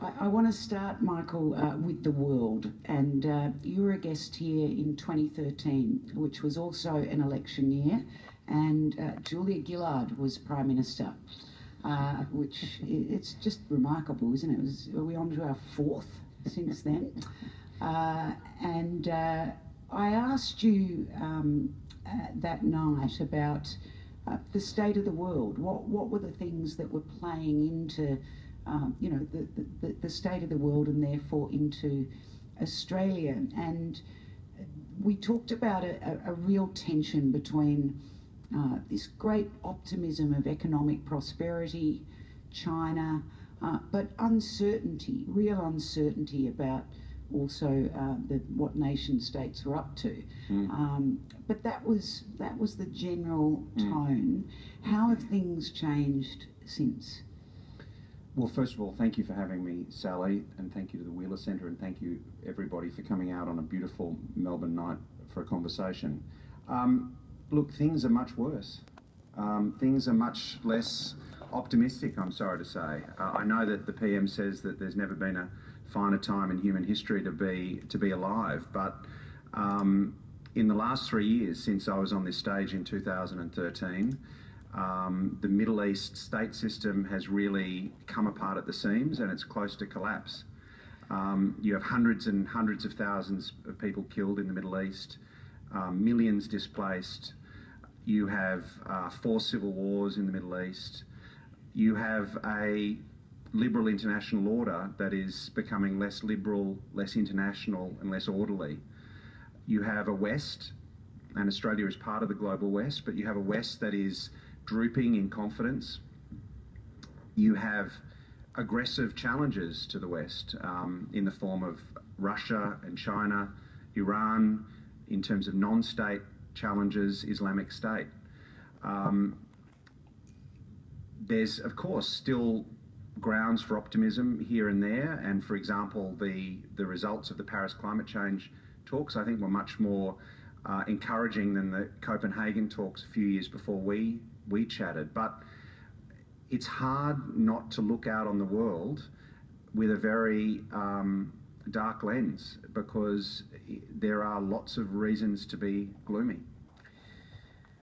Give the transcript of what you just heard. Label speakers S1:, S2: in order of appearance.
S1: I, I want to start, Michael, uh, with the world. And uh, you were a guest here in 2013, which was also an election year, and uh, Julia Gillard was Prime Minister. Uh, which it's just remarkable, isn't it? it was, are we on to our fourth since then? Uh, and uh, I asked you um, that night about the state of the world. What what were the things that were playing into um, you know, the, the, the state of the world and therefore into Australia. And we talked about a, a, real tension between uh, this great optimism of economic prosperity, China, uh, but uncertainty, real uncertainty about also uh, the, what nation states were up to. Mm. Um, but that was that was the general hmm. tone. Mm. How have things changed since?
S2: Well, first of all, thank you for having me, Sally, and thank you to the Wheeler Centre, and thank you everybody for coming out on a beautiful Melbourne night for a conversation. Um, look, things are much worse. Um, things are much less optimistic, I'm sorry to say. Uh, I know that the PM says that there's never been a finer time in human history to be to be alive, but um, in the last three years since I was on this stage in 2013, um, the Middle East state system has really come apart at the seams and it's close to collapse. Um, you have hundreds and hundreds of thousands of people killed in the Middle East, um, millions displaced. You have uh, four civil wars in the Middle East. You have a liberal international order that is becoming less liberal, less international, and less orderly. You have a West, and Australia is part of the global West, but you have a West that is drooping in confidence. You have aggressive challenges to the West um, in the form of Russia and China, Iran, in terms of non state challenges, Islamic State. Um, there's, of course, still grounds for optimism here and there. And for example, the, the results of the Paris climate change talks, I think, were much more uh, encouraging than the Copenhagen talks a few years before we we chatted. But it's hard not to look out on the world with a very um, dark lens because there are lots of reasons to be gloomy.